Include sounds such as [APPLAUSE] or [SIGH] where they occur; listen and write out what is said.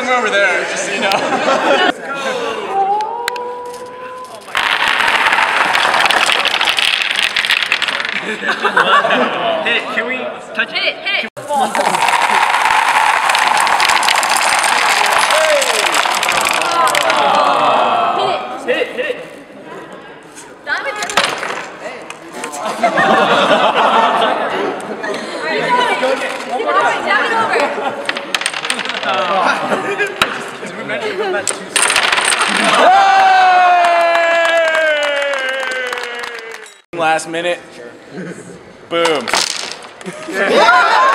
Somewhere over there, just so you know. Hit it. Can we touch Hit it, hit it. Hit it. Hit it. Diamond Keep going, down and over. Last minute. Boom. [LAUGHS]